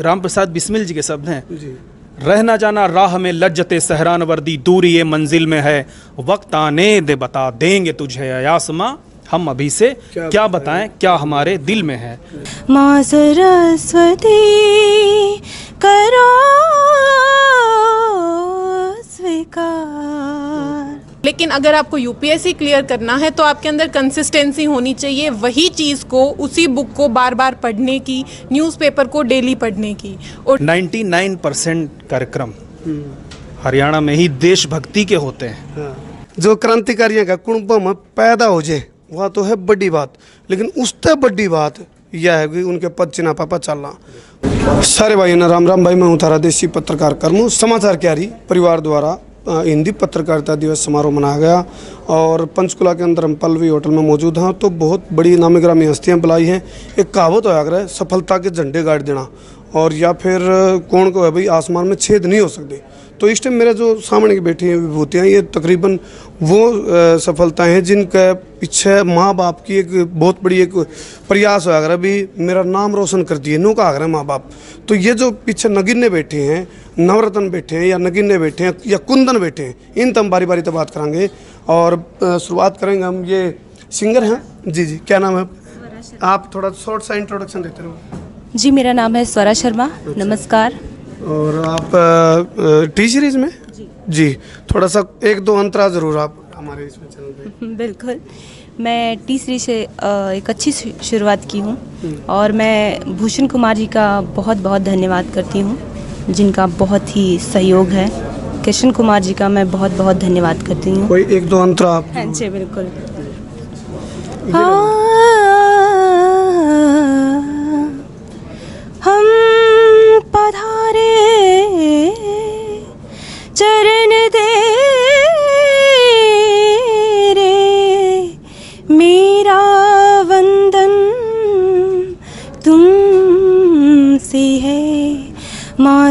राम प्रसाद बिस्मिल जी के शब्द हैं। जी। रह न जाना राह में लज्जते सहरान वर्दी दूरी ये मंजिल में है। वक्त आने दे बता देंगे तुझे आसमां हम अभी से क्या क्या बताएँ? क्या हमारे दिल में है? माँ सरस्वती करो स्वीकार। लेकिन अगर आपको यूपीएससी क्लियर करना है तो आपके अंदर कंसिस्टेंसी होनी चाहिए वही चीज़ को उसी बुक को बार बार पढ़ने की न्यूज़पेपर को डेली पढ़ने की। और 99 परसेंट कार्यक्रम हरियाणा में ही देशभक्ति के होते हैं। हाँ। जो क्रांतिकारियों का कुंभ में पैदा हो जाए वह तो है बड़ी बात। लेकिन उससे बड़ी बात यह है कि उनके पद चिन्ह पापा चलना। सारे भाई ना राम राम भाई मैं हूँ तारा देसी पत्रकार कर्मू समाचार क्यारी परिवार द्वारा हिंदी पत्रकारिता दिवस समारोह मनाया गया और पंचकुला के अंदर हम पल्लवी होटल में मौजूद हैं। तो बहुत बड़ी नामी ग्रामी हस्तियाँ बुलाई हैं। एक कहावत होया करे, सफलता के झंडे गाड़ देना। और या फिर, कौन को है भाई, आसमान में छेद नहीं हो सकते। तो इस टाइम मेरे जो सामने की बैठी हैं विभूतियाँ ये तकरीबन वो सफलताएँ हैं जिनके पीछे माँ बाप की एक बहुत बड़ी एक प्रयास होया अगर अभी मेरा नाम रोशन कर दिए नो का अगर माँ बाप तो ये जो पीछे नगिन्ने बैठे हैं नवरत्न बैठे हैं या नगिन्ने बैठे हैं या कुंदन बैठे हैं इन तम बारी बारी तो बात करेंगे। और शुरुआत करेंगे हम ये सिंगर हैं? जी जी क्या नाम है? आप थोड़ा शॉर्ट सा इंट्रोडक्शन देते रहो। जी मेरा नाम है स्वरा शर्मा नमस्कार। और आप टी सीरीज़ में? जी। थोड़ा सा एक दो अंतरा ज़रूर आप हमारे इसमें चैनल पे। बिल्कुल। मैं तीसरी से एक अच्छी शुरुआत की हूँ और मैं भूषण कुमार जी का बहुत बहुत धन्यवाद करती हूँ जिनका बहुत ही सहयोग है। कृष्ण कुमार जी का मैं बहुत बहुत धन्यवाद करती हूँ। कोई एक दो अंतरा आप हाँ जी बिल्कुल। हम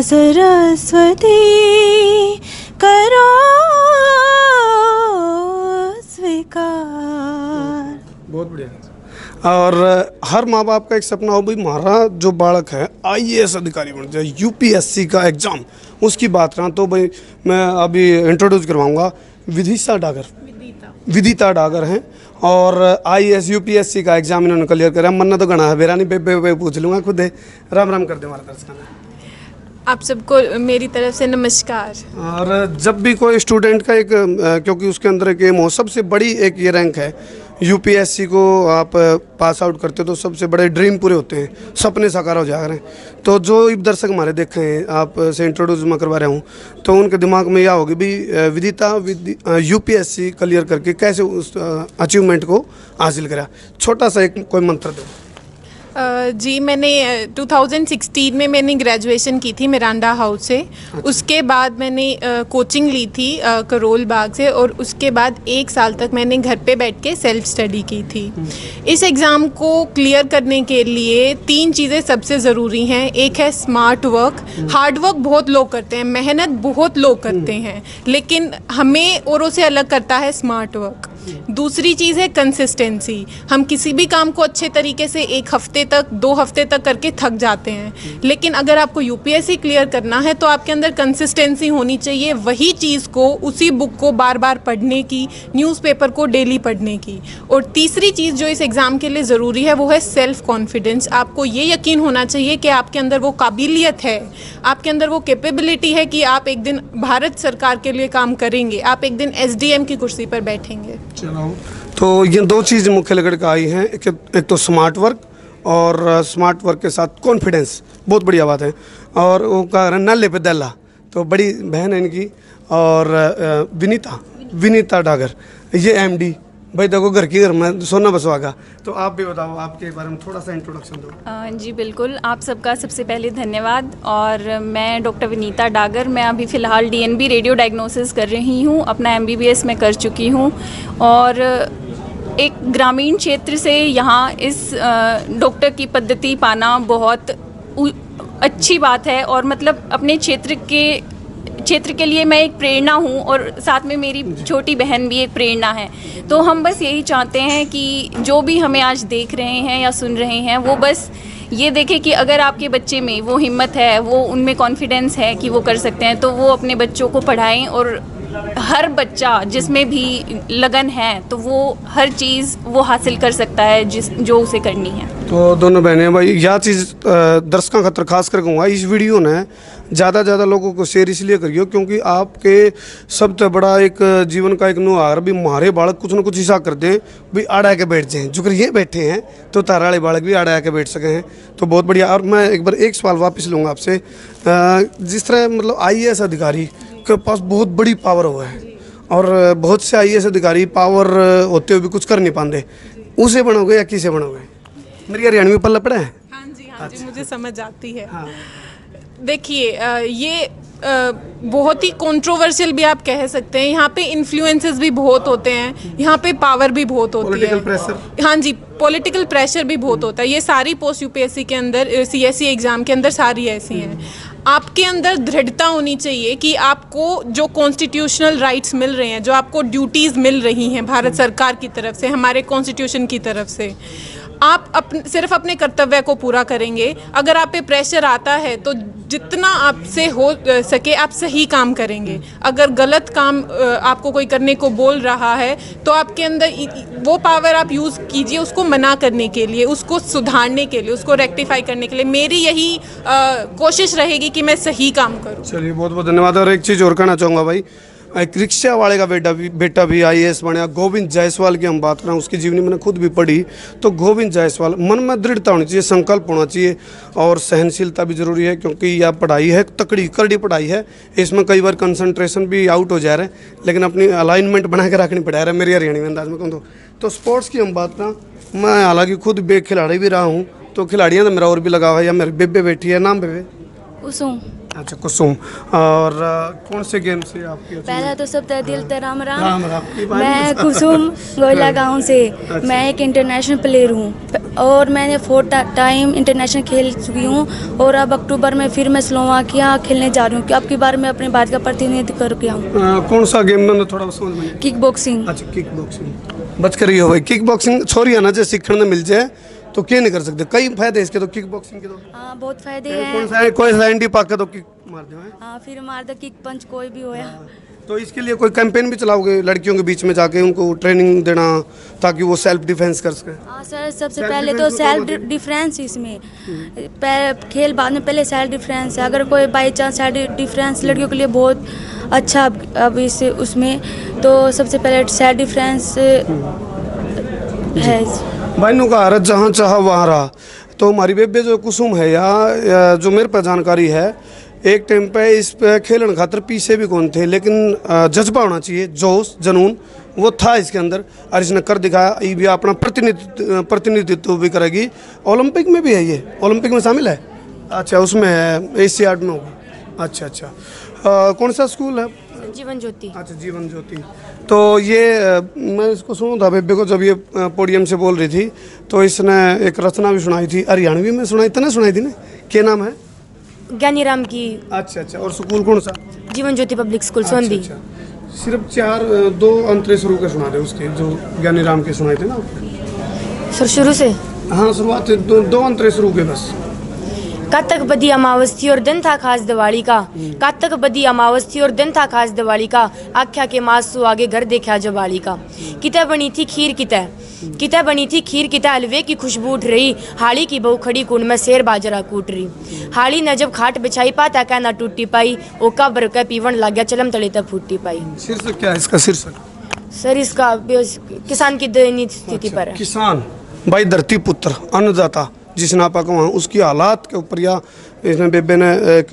सरस्वती करो स्वीकार। बहुत बढ़िया और हर माँ बाप का एक सपना हो भाई हमारा जो बालक है आईएएस अधिकारी बन जाए यूपीएससी का एग्ज़ाम उसकी बात रहा तो भाई मैं अभी इंट्रोड्यूस करवाऊँगा। विदिशा डागर। विदिता। डागर हैं और I S U P S C का एग्ज़ाम इन्होंने क्लियर करा मन्ना तो गणा है बेरानी नहीं बे, बे, बे पूछ लूँगा खुद ही। राम राम कर दे हमारे दर्शकों आप सबको मेरी तरफ़ से नमस्कार। और जब भी कोई स्टूडेंट का एक क्योंकि उसके अंदर एक एम हो सबसे बड़ी एक ये रैंक है। यूपीएससी को आप पास आउट करते हो तो सबसे बड़े ड्रीम पूरे होते हैं। सपने साकार हो जा रहे हैं तो जो दर्शक हमारे देखे हैं, आप से इंट्रोड्यूस मैं करवा रहा हूँ तो उनके दिमाग में यह होगी भी विदिता, विदि यूपीएससी क्लियर करके कैसे उस अचीवमेंट को हासिल करा। छोटा सा एक कोई मंत्र दो। जी मैंने अ, 2016 में मैंने ग्रेजुएशन की थी मिरांडा हाउस से। उसके बाद मैंने कोचिंग ली थी करोल बाग से और उसके बाद एक साल तक मैंने घर पे बैठ के सेल्फ स्टडी की थी। इस एग्ज़ाम को क्लियर करने के लिए तीन चीज़ें सबसे ज़रूरी हैं। एक है स्मार्ट वर्क हार्ड वर्क बहुत लोग करते हैं मेहनत बहुत लोग करते हैं लेकिन हमें औरों से अलग करता है स्मार्ट वर्क दूसरी चीज़ है कंसिस्टेंसी हम किसी भी काम को अच्छे तरीके से एक हफ़्ते तक, दो हफ़्ते तक करके थक जाते हैं। लेकिन अगर आपको यूपीएससी क्लियर करना है तो आपके अंदर कंसिस्टेंसी होनी चाहिए वही चीज़ को, उसी बुक को बार बार पढ़ने की न्यूज़पेपर को डेली पढ़ने की। और तीसरी चीज़ जो इस एग्ज़ाम के लिए ज़रूरी है, वो है सेल्फ कॉन्फिडेंस आपको ये यकीन होना चाहिए कि आपके अंदर वो काबिलियत है। आपके अंदर वो कैपेबिलिटी है कि आप एक दिन भारत सरकार के लिए काम करेंगे। आप एक दिन एसडीएम की कुर्सी पर बैठेंगे। चलो तो ये दो चीज़ मुख्य लगड़ का आई हैं। एक, एक तो स्मार्ट वर्क और स्मार्ट वर्क के साथ कॉन्फिडेंस बहुत बढ़िया बात है। और उनका नल्ले पे दल्ला। तो बड़ी बहन है इनकी। और विनीता। विनीता डागर। ये एमडी भाई देखो घर की घर में सोना बसवागा तो आप भी बताओ, आपके बारे में थोड़ा सा इंट्रोडक्शन दो। जी बिल्कुल, आप सबका सबसे पहले धन्यवाद। और मैं डॉक्टर विनीता डागर, मैं अभी फ़िलहाल डीएनबी रेडियो डायग्नोसिस कर रही हूँ, अपना एमबीबीएस में कर चुकी हूँ। और एक ग्रामीण क्षेत्र से यहाँ इस डॉक्टर की पद्धति पाना बहुत अच्छी बात है। और मतलब अपने क्षेत्र के क्षेत्र के लिए मैं एक प्रेरणा हूँ और साथ में मेरी छोटी बहन भी एक प्रेरणा है। तो हम बस यही चाहते हैं कि जो भी हमें आज देख रहे हैं या सुन रहे हैं, वो बस ये देखें कि अगर आपके बच्चे में वो हिम्मत है, वो उनमें कॉन्फिडेंस है कि वो कर सकते हैं तो वो अपने बच्चों को पढ़ाएँ और हर बच्चा जिसमें भी लगन है तो वो हर चीज़ वो हासिल कर सकता है जिस, जो उसे करनी है। तो दोनों बहनें भाई यह चीज़ दर्शकों खातर खास कर कहूँगा, इस वीडियो ने ज़्यादा ज़्यादा लोगों को शेयर इसलिए करियो क्योंकि आपके सबसे बड़ा एक जीवन का एक नुहार भी मारे बालक कुछ ना कुछ हिस्सा कर हैं भी आड़ा के बैठ जाएँ। जो ये बैठे हैं तो तारा वाले बालक भी आड़ा के बैठ सके हैं। तो बहुत बढ़िया, और मैं एक बार एक सवाल वापस लूँगा आपसे जिस तरह मतलब आईएएस अधिकारी के पास बहुत बड़ी पावर हुआ है। और बहुत से आई एस अधिकारी पावर होते हुए भी कुछ कर नहीं पाते। उसे बनोगे या किसे बनोगे? मेरी हरियाणवी पल्ला पड़ा है? हाँ जी हाँ जी मुझे समझ आती है। हाँ। देखिए ये बहुत ही कंट्रोवर्शियल भी आप कह सकते हैं। यहाँ पे इन्फ्लुएंसेस भी बहुत होते हैं। यहाँ पे पावर भी बहुत होती है. हाँ जी पॉलिटिकल प्रेशर भी बहुत होता है। ये सारी पोस्ट यूपीएससी के अंदर सीएससी एग्ज़ाम के अंदर सारी ऐसी हैं। आपके अंदर दृढ़ता होनी चाहिए कि आपको जो कॉन्स्टिट्यूशनल राइट्स मिल रहे हैं, जो आपको ड्यूटीज़ मिल रही हैं भारत सरकार की तरफ़ से, हमारे कॉन्स्टिट्यूशन की तरफ़ से, आप अपने, सिर्फ़ अपने कर्तव्य को पूरा करेंगे। अगर आप पे प्रेशर आता है तो जितना आपसे हो सके आप सही काम करेंगे। अगर गलत काम आपको कोई करने को बोल रहा है तो आपके अंदर वो पावर आप यूज़ कीजिए उसको मना करने के लिए उसको सुधारने के लिए उसको रेक्टिफाई करने के लिए। मेरी यही आ, कोशिश रहेगी कि मैं सही काम करूँ। चलिए बहुत बहुत धन्यवाद। और एक चीज़ और कहना चाहूँगा भाई एक रिक्शा वाले का बेटा भी बेटा भी आई बना गोविंद जायसवाल की हम बात करें, उसकी जीवनी मैंने खुद भी पढ़ी। तो गोविंद जायसवाल, मन में दृढ़ता होनी चाहिए, संकल्प होना चाहिए और सहनशीलता भी ज़रूरी है क्योंकि यह पढ़ाई है, तकड़ी करड़ी पढ़ाई है। इसमें कई बार कंसंट्रेशन भी आउट हो जा रहा है, लेकिन अपनी अलाइनमेंट बना के रखनी पड़ा। है मेरी हरियाणी में अंदाज में कहूँ तो? तो स्पोर्ट्स की हम बात करें, मैं हालाँकि खुद बे खिलाड़ी भी रहा हूँ तो खिलाड़ियाँ तो मेरा और भी लगा हुआ है, या मेरे बेबे बैठी है, नाम बेबे। कुसुम। अच्छा कुसुम। और कौन से गेम से आपकी पहला तो सब दिल ते राम राम। राम राम मैं। कुसुम गोयला गाँव से। अच्छा। मैं एक इंटरनेशनल प्लेयर हूँ। और मैंने फोर टाइम इंटरनेशनल खेल चुकी हूँ। और अब अक्टूबर में फिर मैं स्लोवाकिया खेलने जा रही हूँ। अब की बार मैं अपने भारत का प्रतिनिधित्व कर गया अ, कौन सा गेम मैंने थोड़ा समझ में किक बॉक्सिंग अच्छा किक बॉक्सिंग बच कर ही हो भाई किक बॉक्सिंग छोरी आना जो सीखने में मिल जाए तो क्या नहीं कर सकते? कई फ़ायदे इसके तो किक बॉक्सिंग के तो। हाँ बहुत फ़ायदे कौन हैं। सा कोई सा एंटी पाक का तो किक मार दो हैं? हाँ फिर मार दो किक पंच कोई भी होया तो इसके लिए कोई कैंपेन भी चलाओगे लड़कियों के बीच में जाके उनको ट्रेनिंग देना ताकि वो सेल्फ डिफेंस कर सके? हाँ सर सबसे पहले तो सेल्फ कौन डिफरेंस इसमें। खेल बाद में पहले सेल्फ डिफरेंस है अगर कोई बाई चांस सेल्फ डिफरेंस लड़कियों के लिए बहुत अच्छा अब इस उसमें तो सबसे पहले सेल्फ डिफरेंस है। कहा रहा जहाँ चाह वहाँ रहा। तो हमारी बेबे जो कुसुम है या, जो मेरे पास जानकारी है एक टाइम पे इस पे खेलने खातर पीछे भी कौन थे लेकिन जज्बा होना चाहिए जोश जनून वो था इसके अंदर। और इसने कर दिखाया ये भी अपना प्रतिनिधित्व प्रतिनिधित्व भी करेगी। ओलंपिक में भी है ये? ओलंपिक में शामिल है? अच्छा उसमें है एशियाड में होगा। अच्छा अच्छा। कौन सा स्कूल है? जीवन ज्योति। अच्छा जीवन ज्योति। तो ये मैं इसको सुना था बेबे को जब ये पोडियम से बोल रही थी तो इसने एक रचना भी सुनाई थी हरियाणवी में सुनाई इतना सुनाई थी ना? क्या नाम है? ज्ञानीराम की अच्छा अच्छा और स्कूल कौन सा? जीवन ज्योति पब्लिक स्कूल अच्छा, सोंदी अच्छा। सिर्फ़ चार दो अंतरे शुरू के सुना दे उसके जो ज्ञानी राम के सुनाए थे ना? सर शुरू से? हाँ शुरुआत दो, दो अंतरे शुरू के बस। कातक बदी अमावस थी और दिन था खास दिवाली का। कातक बदी अमावस थी और दिन था खास दिवाली का। आख्या के मासू आगे घर देखा जो बाली का। कितः बनी थी खीर कितः? कितः बनी थी खीर कितः? हलवे की खुशबू उठ रही। हाड़ी की बहू खड़ी कुंड में शेर बाजरा कूट रही। हाड़ी ने जब खाट बिछाई पाता क्या ना टूटी पाई। ओका भर के पीवन लग गया चलम तले तक फूटी पाई। शीर्षक क्या है? इसका शीर्षक सर। इसका किसान की दयनीय स्थिति पर है। किसान भाई धरती पुत्र अन्नदाता। जिस नापा को वहाँ उसकी हालात के ऊपर या इसने बेबे ने एक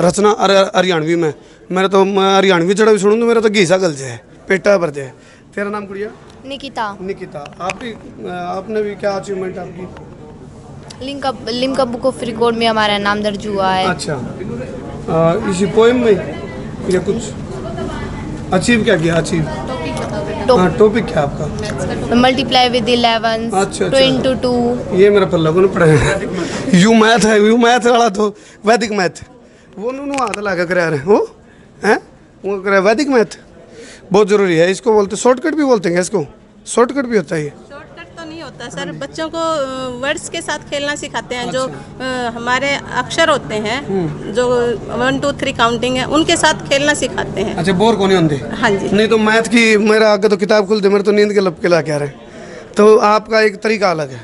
रचना हरियाणवी में। मेरा तो हरियाणवी चढ़ा भी सुनूँ तो मेरा तो घीसा गल जाए पेटा भर जाए। तेरा नाम कुड़िया? निकिता। निकिता। आप भी आपने भी क्या अचीवमेंट आपकी? Limca book of record में हमारा नाम दर्ज हुआ है। अच्छा। अ, इसी पोएम में या कुछ? अचीव क्या किया? अचीव हाँ। टॉपिक क्या आपका? मल्टीप्लाई विद इलेवन अच्छा, टू। इंटू टू ये मेरा पल्ला को पढ़े यू मैथ है यू मैथ वाला तो वैदिक मैथ। वो नु हाथ लगा कर रहे हो हैं? वो करा वैदिक मैथ। बहुत ज़रूरी है इसको बोलते शॉर्टकट भी बोलते हैं इसको? शॉर्टकट भी होता है ये। होता है। सर बच्चों को वर्ड्स के साथ खेलना सिखाते हैं जो हमारे अक्षर होते हैं जो वन टू थ्री काउंटिंग है उनके साथ खेलना सिखाते हैं। अच्छा बोर को नहीं होते हाँ जी। नहीं तो मैथ की मेरा आगे तो किताब खुलते मेरे तो नींद के लपके ला क्या आ रहे तो आपका एक तरीका अलग है।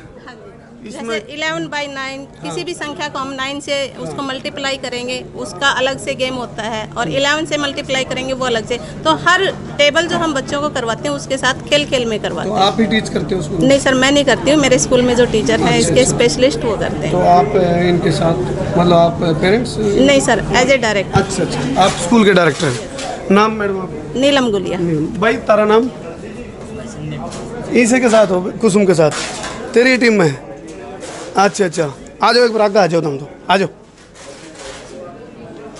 जैसे इलेवन बाई नाइन किसी भी संख्या को हम नाइन से उसको मल्टीप्लाई करेंगे उसका अलग से गेम होता है और इलेवन से मल्टीप्लाई करेंगे वो अलग से। तो हर टेबल जो हम बच्चों को करवाते हैं उसके साथ खेल खेल में करवाते तो हैं। आप ही टीच करते हो उसको? नहीं सर मैं नहीं करती हूँ मेरे स्कूल में जो टीचर हैं इसके स्पेशलिस्ट वो करते हैं। तो आप इनके साथ मतलब आप पेरेंट्स नहीं सर एज ए डायरेक्टर अच्छा अच्छा। आप स्कूल के डायरेक्टर हैं। नाम मैडम नीलम गुलिया। भाई तारा नाम? इसी के साथ हो कुसुम के साथ। तेरी टीम में है? अच्छा अच्छा। आ जाओ एक बार आगे आ जाओ तुम तो। आ जाओ।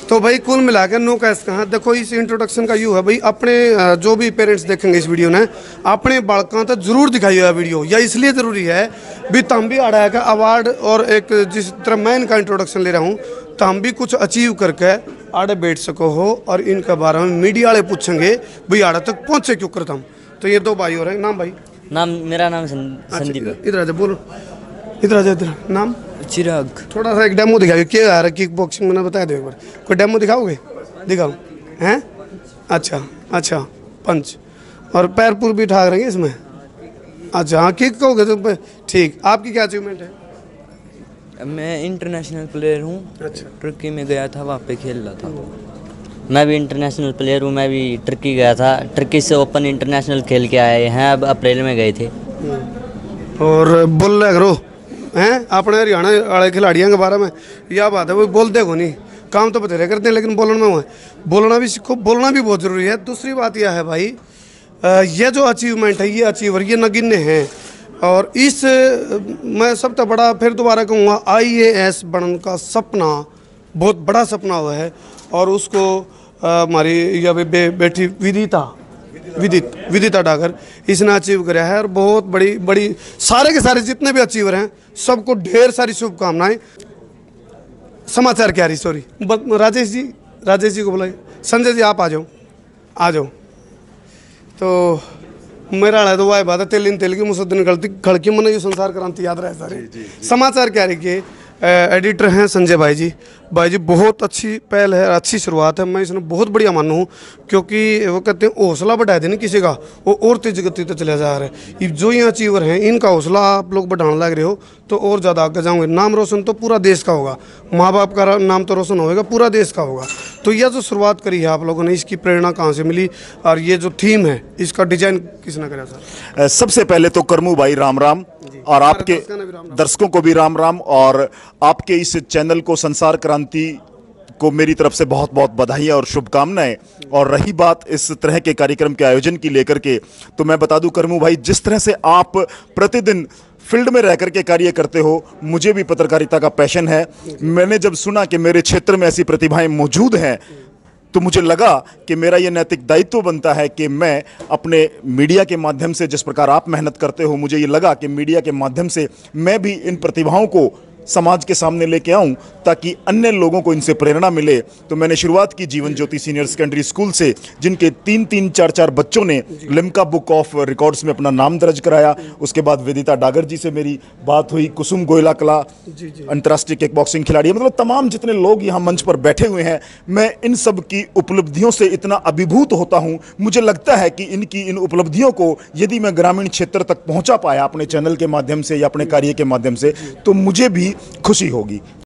तो भाई कुल मिला के नो कैस कहा? देखो इस इंट्रोडक्शन का यू है भाई अपने जो भी पेरेंट्स देखेंगे इस वीडियो ने अपने बालकों तक ज़रूर दिखाई हुआ वीडियो या इसलिए ज़रूरी है भी तम भी आड़ा है का अवार्ड और एक जिस तरह मैं इनका इंट्रोडक्शन ले रहा हूँ तो हम भी कुछ अचीव करके आड़े बैठ सको हो और इनके बारे में मीडिया वाले पूछेंगे भाई आड़े तक पहुँचे क्यों करता हम तो ये दो भाई हो रहे हैं। नाम भाई? नाम मेरा नाम संदीप इधर आ बोलो। इधर आ जा इधर। नाम? चिराग। थोड़ा सा एक डेमो दिखाओगे क्या आ रहा है किक बॉक्सिंग मैंने बताया दो एक बार। कोई डेमो दिखाओगे? दिखाओ। हैं? अच्छा अच्छा पंच। और पैर पुर भी ठाक रहे हैं इसमें? अच्छा हाँ किक कहोगे तो प- ठीक। आपकी क्या अचीवमेंट है? मैं इंटरनेशनल प्लेयर हूँ। अच्छा। टर्की में गया था वहाँ पे खेल रहा था। मैं भी इंटरनेशनल प्लेयर हूँ मैं भी टर्की गया था। टर्की से ओपन इंटरनेशनल खेल के आए हैं अब अप्रैल में गए थे। और बोल रहे करो हैं? अपने हरियाणा वाले खिलाड़ियों के बारे में? यह बात है? वो बोलते को नहीं? काम तो बतेरे करते हैं लेकिन बोलने में वो बोलना भी सीखो बोलना भी बहुत ज़रूरी है। दूसरी बात यह है भाई ये जो अचीवमेंट है ये अचीवर ये नगिन्य हैं। और इस मैं सबसे बड़ा फिर दोबारा कहूँगा आई ए एस बनने का सपना बहुत बड़ा सपना हुआ है। और उसको हमारी यह बे, बे, बेटी विदिता विदित विदिता डागर। इसने अचीव कराया है और बहुत बड़ी बड़ी सारे के सारे जितने भी अचीवर हैं सबको ढेर सारी शुभकामनाएँ। समाचार क्या रही सॉरी राजेश जी राजेश जी को बुलाइए संजय जी आप आ जाओ आ जाओ। तो मेरा है तो वाह बात है तेलिन तेल की मुसद्दीन गलती खड़की मन ये संसार क्रांति याद रहे सारे समाचार क्या रही के एडिटर हैं संजय भाई जी भाई जी बहुत अच्छी पहल है अच्छी शुरुआत है। मैं इसमें बहुत बढ़िया मानू हूँ क्योंकि वो कहते हैं हौसला बढ़ा देना किसी का वो और तेज गति तो चले जा रहे हैं। ये जो ये अचीवर हैं इनका हौसला आप लोग बढ़ाने लग रहे हो तो और ज़्यादा आगे जाओगे नाम रोशन तो पूरा देश का होगा माँ बाप का नाम तो रोशन होगा पूरा देश का होगा। तो यह जो शुरुआत करी है आप लोगों ने इसकी प्रेरणा कहाँ से मिली और ये जो थीम है इसका डिज़ाइन किसने करा सर? सबसे पहले तो करमू भाई राम राम और आपके दर्शकों को भी राम राम और आपके इस चैनल को संसार क्रांति को मेरी तरफ़ से बहुत बहुत बधाइयाँ और शुभकामनाएँ। और रही बात इस तरह के कार्यक्रम के आयोजन की लेकर के तो मैं बता दूँ, करमू भाई, जिस तरह से आप प्रतिदिन फ़ील्ड में रह करके कार्य करते हो, मुझे भी पत्रकारिता का पैशन है। मैंने जब सुना कि मेरे क्षेत्र में ऐसी प्रतिभाएँ मौजूद हैं तो मुझे लगा कि मेरा ये नैतिक दायित्व बनता है कि मैं अपने मीडिया के माध्यम से जिस प्रकार आप मेहनत करते हो, मुझे ये लगा कि मीडिया के माध्यम से मैं भी इन प्रतिभाओं को समाज के सामने लेके आऊँ। ताकि अन्य लोगों को इनसे प्रेरणा मिले। तो मैंने शुरुआत की Jeevan Jyoti senior secondary school से जिनके तीन तीन चार चार बच्चों ने लिमका बुक ऑफ़ रिकॉर्ड्स में अपना नाम दर्ज कराया। उसके बाद वेदिता डागर जी से मेरी बात हुई कुसुम गोयला कला अंतर्राष्ट्रीय किक बॉक्सिंग खिलाड़ी मतलब तमाम जितने लोग यहाँ मंच पर बैठे हुए हैं मैं इन सब की उपलब्धियों से इतना अभिभूत होता हूँ। मुझे लगता है कि इनकी इन उपलब्धियों को यदि मैं ग्रामीण क्षेत्र तक पहुँचा पाया अपने चैनल के माध्यम से या अपने कार्य के माध्यम से तो मुझे भी खुशी होगी।